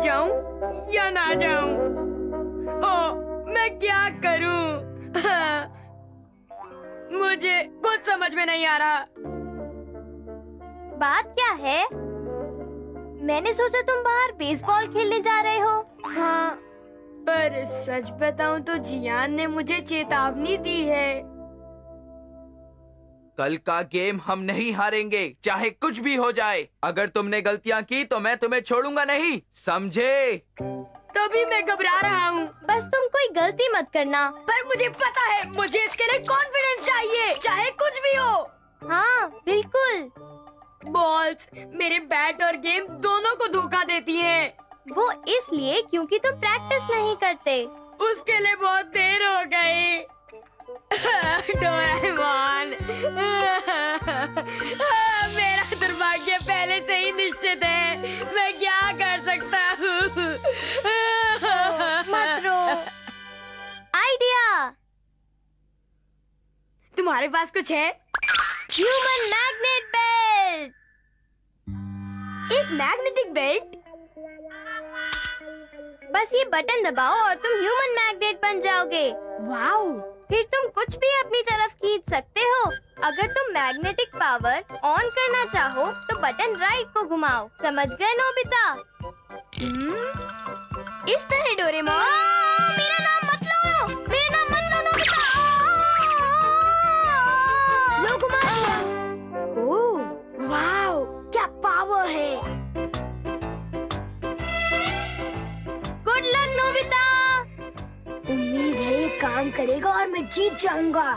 जाऊँ या ना जाऊँ? ओ मैं क्या करूँ? मुझे कुछ समझ में नहीं आ रहा। बात क्या है? मैंने सोचा तुम बाहर बेसबॉल खेलने जा रहे हो। हाँ पर सच बताऊँ तो जियान ने मुझे चेतावनी दी है। कल का गेम हम नहीं हारेंगे चाहे कुछ भी हो जाए। अगर तुमने गलतियाँ की तो मैं तुम्हें छोड़ूँगा नहीं समझे? तभी मैं घबरा रहा हूँ। बस तुम कोई गलती मत करना। पर मुझे पता है मुझे इसके लिए कॉन्फिडेंस चाहिए चाहे कुछ भी हो। हाँ बिल्कुल। बॉल्स मेरे बैट और गेम दोनों को धोखा देती है। वो इसलिए क्योंकि तुम प्रैक्टिस नहीं करते। उसके लिए बहुत देर हो गई। डोरेमोन मेरा दुर्भाग्य पहले से ही निश्चित है। मैं क्या कर सकता हूँ? मत रो। आइडिया। तुम्हारे पास कुछ है? ह्यूमन मैग्नेट बेल्ट एक मैग्नेटिक बेल्ट बस ये बटन दबाओ और तुम ह्यूमन मैग्नेट बन जाओगे। वाओ फिर तुम कुछ भी अपनी तरफ़ खींच सकते हो। अगर तुम मैग्नेटिक पावर ऑन करना चाहो तो बटन राइट को घुमाओ। समझ गए नोबिता? हम्म, इस तरह डोरेमोन। करेगा और मैं जीत जाऊँगा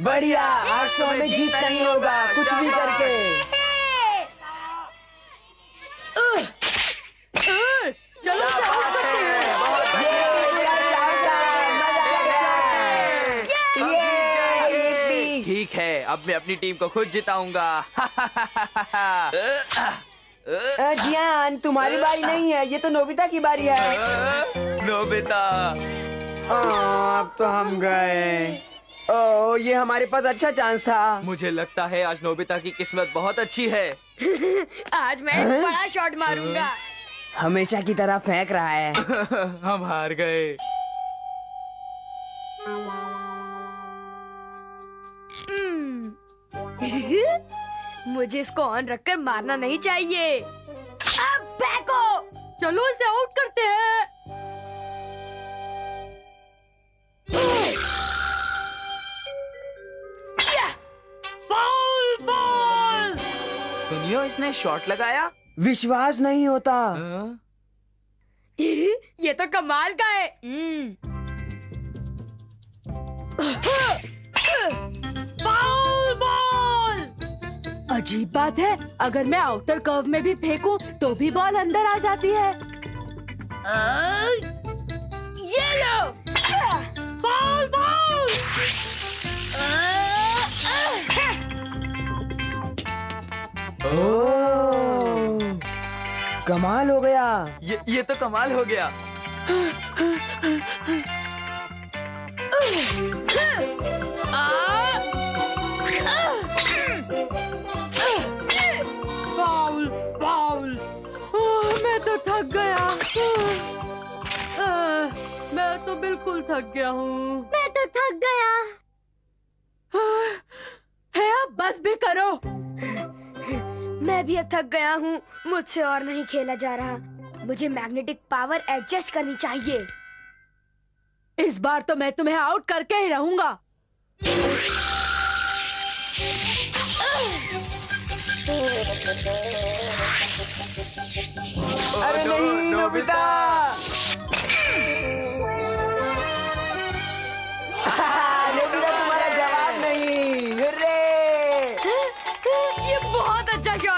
बढ़िया आज तो हमें जीत नहीं होगा कुछ भी करके चलो करते हैं है, ठीक है अब मैं अपनी टीम को खुद जिताऊँगा अ, जियान तुम्हारी बारी नहीं है ये तो नोबिता की बारी है नोबिता हाँ, अब तो हम गए। ओ ये हमारे पास अच्छा चांस था। मुझे लगता है आज नोबिता की किस्मत बहुत अच्छी है। आज मैं एक बड़ा शॉट मारूँगा। हमेशा की तरह फेंक रहा है। हम हार गए। हम्म। मुझे इसको ऑन रखकर मारना नहीं चाहिए। अब बैको चलो इसे आउट करते हैं। सुनियो इसने शॉट लगाया? विश्वास नहीं होता? ये तो कमाल का है। हम्म। फाउल बॉल अजीब बात है अगर मैं आउटर कर्व में भी फेंकूं तो भी बॉल अंदर आ जाती है। ये लो! कमाल हो गया। ये ये तो कमाल हो गया। फाउल फाउल मैं तो थक गया। मैं तो बिल्कुल थक गया हूँ। मैं तो थक गया। है अब बस भी करो। मैं भी अब थक गया हूँ। मुझसे और नहीं खेला जा रहा। मुझे मैग्नेटिक पावर एडजस्ट करनी चाहिए। इस बार तो मैं तुम्हें आउट करके ही रहूँगा। अरे नहीं नोबिता नोबिता तुम्हारा जवाब नहीं। अरे ये बहुत अच्छा शॉट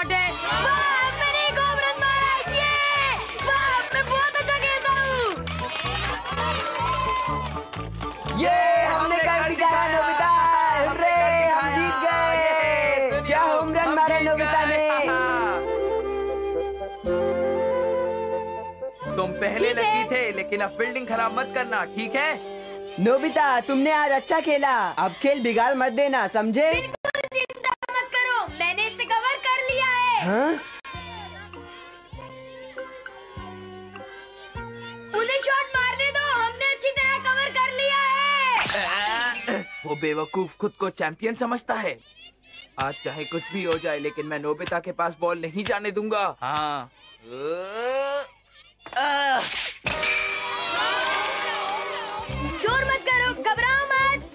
पहले लगी थे लेकिन अब फील्डिंग खराब मत करना ठीक है? नोबिता तुमने आज अच्छा खेला। अब खेल बिगाड़ मत देना समझे? चिंता मत करो मैंने इसे कवर कर लिया है। हा? उन्हें शॉट मारने दो हमने अच्छी तरह कवर कर लिया है। वो बेवकूफ़ खुद को चैंपियन समझता है। आज चाहे कुछ भी हो जाए लेकिन मैं नोबिता के पास बॉल नहीं जाने दूँगा। हाँ। शोर मत करो घबराओ मत।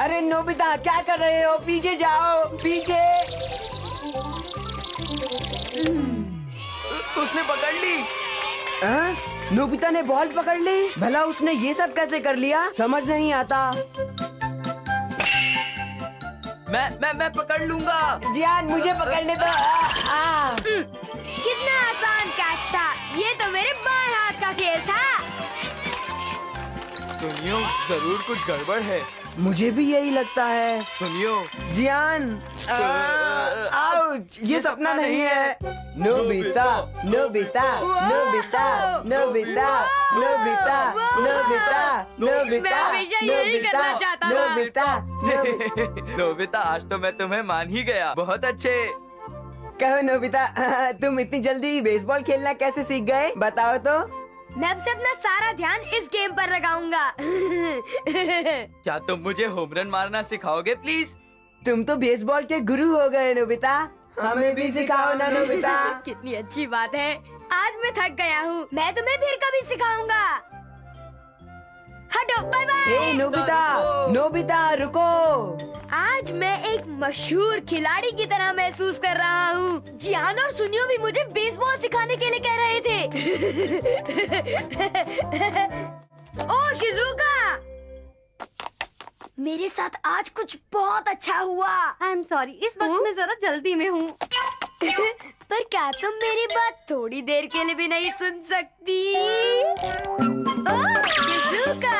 अरे नोबिता क्या कर रहे हो? पीछे जाओ पीछे। उसने पकड़ ली। हाँ? नोबिता ने बॉल पकड़ ली? भला उसने ये सब कैसे कर लिया? समझ नहीं आता। मैं मैं मैं पकड़ लूँगा। जियान मुझे पकड़ने दो। आ, आ। कितना आसान कैच था। ये तो मेरे बाएँ हाथ का खेल था। सुनियो ज़रूर कुछ गड़बड़ है। मुझे भी यही लगता है। सुनियो। जियान आ, आउच ये सपना नहीं है। Nobita Nobita Nobita Nobita Nobita Nobita Nobita मैं हमेशा यही करना चाहता था। नोबिता नोबिता नोबिता आज तो मैं तुम्हें मान ही गया। बहुत अच्छे। कहो नोबिता तुम इतनी जल्दी बेसबॉल खेलना कैसे सीख गए? बताओ तो। मैं अब से अपना सारा ध्यान इस गेम पर लगाऊँगा। क्या तुम मुझे होम रन मारना सिखाओगे प्लीज़ तुम तो बेसबॉल के गुरु हो गए नोबिता। हमें भी सिखाओ ना नोबिता। कितनी अच्छी बात है। आज मैं थक गया हूँ। मैं तुम्हें फिर कभी सिखाऊँगा। हटो बाय बाय नोबिता नोबिता रुको। आज मैं एक मशहूर खिलाड़ी की तरह महसूस कर रहा हूँ। जियान और सुनियो भी मुझे बेसबॉल सिखाने के लिए कह रहे थे। ओ शिजुका! मेरे साथ आज कुछ बहुत अच्छा हुआ। आई एम सॉरी इस वक्त मैं जरा जल्दी में हूँ। पर क्या तुम मेरी बात थोड़ी देर के लिए भी नहीं सुन सकती? शिजुका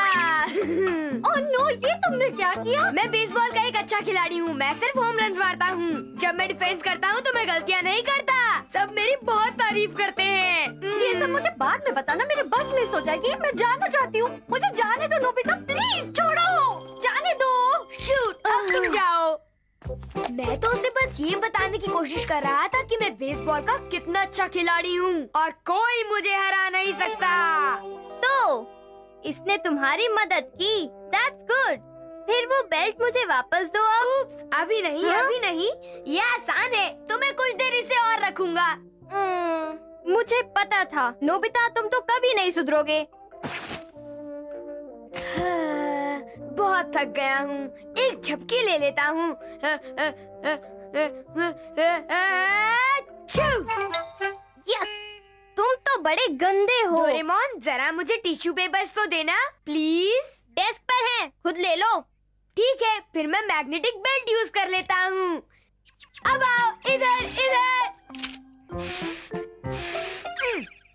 ओह नो ये तुमने क्या किया? मैं बेसबॉल का एक अच्छा खिलाड़ी हूँ। मैं सिर्फ़ होम रन मारता हूँ। जब मैं डिफेंस करता हूँ तो मैं गलतियाँ नहीं करता। सब मेरी बहुत तारीफ़ करते हैं। ये सब मुझे बाद में बताना। मेरे बस मिस हो जाएगी। मैं जाना चाहती हूँ। मुझे जाने दो नोबिता प्लीज़ छोड़ो। जाने दो। शूट अब तुम जाओ। मैं तो उसे बस ये बताने की कोशिश कर रहा था कि मैं बेसबॉल का कितना अच्छा खिलाड़ी हूँ। और कोई मुझे हरा नहीं सकता। तो इसने तुम्हारी मदद की। दैट्स गुड फिर वो बेल्ट मुझे वापस दो अब। अभी नहीं हाँ? अभी नहीं। ये आसान है तो मैं कुछ देर इसे और रखूँगा। हम्म, मुझे पता था। नोबिता तुम तो कभी नहीं सुधरोगे। बहुत थक गया हूँ। एक झपकी ले लेता हूँ। या तुम तो बड़े गंदे हो। डोरेमोन जरा मुझे टिश्यू पेपर्स तो देना प्लीज़। डेस्क पर है खुद ले लो। ठीक है फिर मैं मैग्नेटिक बेल्ट यूज़ कर लेता हूँ। अब आओ इधर इधर।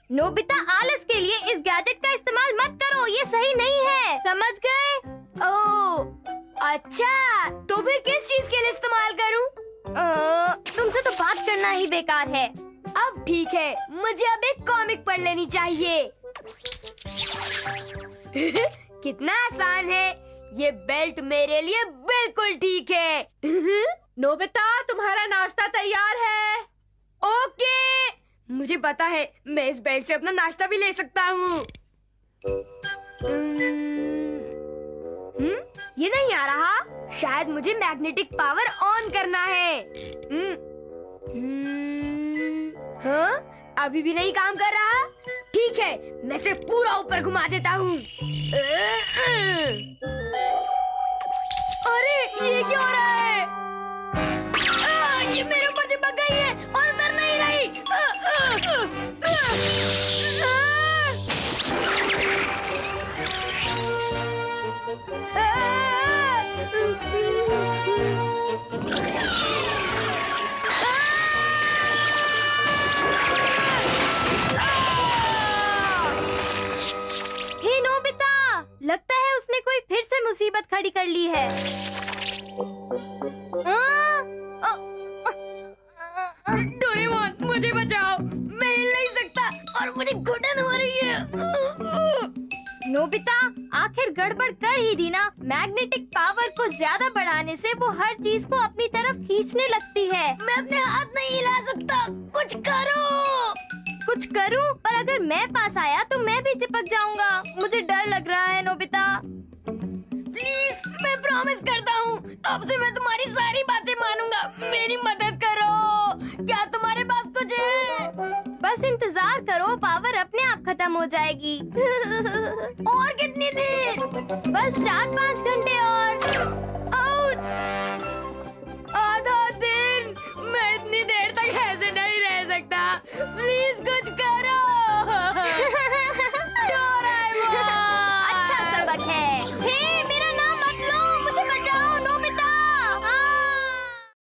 नोबिता आलस के लिए इस गैजेट का इस्तेमाल मत करो ये सही नहीं है। समझ गए? ओ अच्छा तो फिर किस चीज़ के लिए इस्तेमाल करूँ? तुमसे तो बात करना ही बेकार है। अब ठीक है। मुझे अब एक कॉमिक पढ़ लेनी चाहिए। कितना आसान है। ये बेल्ट मेरे लिए बिल्कुल ठीक है। नोबिता तुम्हारा नाश्ता तैयार है। ओके। मुझे पता है मैं इस बेल्ट से अपना नाश्ता भी ले सकता हूँ। हम्म, हम्म, ये नहीं आ रहा। शायद मुझे मैग्नेटिक पावर ऑन करना है। हम्म, हाँ? अभी भी नहीं काम कर रहा? ठीक है, मैं से पूरा ऊपर घुमा देता हूँ। अरे, ये क्या हो रहा है? मुझे बचाओ। मैं हिल नहीं सकता और मुझे घुटन हो रही है। नोबिता आखिर गड़बड़ कर ही दी ना। मैग्नेटिक पावर को ज़्यादा बढ़ाने से वो हर चीज़ को अपनी तरफ़ खींचने लगती है। मैं अपने हाथ नहीं हिला सकता। कुछ करो। कुछ करूँ? पर अगर मैं पास आया तो मैं भी चिपक जाऊँगा। मुझे डर लग रहा है नोबिता। प्लीज़ मैं प्रॉमिस करता हूँ अब से मैं तुम्हारी सारी बातें मानूँगा। मेरी मदद करो। क्या तुम्हारे बस इंतज़ार करो, पावर अपने आप खत्म हो जाएगी। और कितनी देर? बस चार पाँच घंटे और! आधा दिन। मैं इतनी देर तक ऐसे नहीं रह सकता। प्लीज़ कुछ